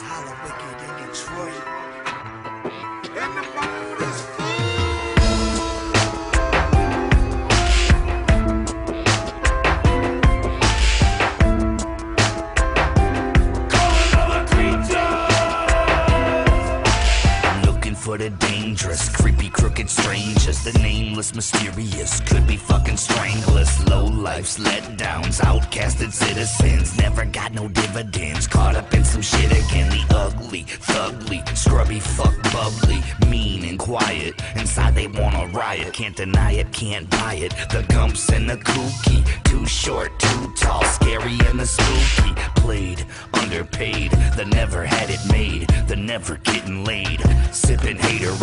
Tyler Wicked in Detroit. And the mood is Looking for the dangerous, creepy, crooked strangers. The nameless, mysterious, could be fucking stranglers. Low lifes, letdowns, outcasted citizens. Never got no dividends. Caught up in some shit again. Ugly, thugly, scrubby, fuck bubbly, mean and quiet. Inside they wanna riot. Can't deny it, can't buy it. The gumps and the kooky. Too short, too tall, scary and the spooky. Played, underpaid. The never had it made. The never getting laid. Sipping calling.